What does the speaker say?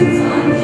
I'm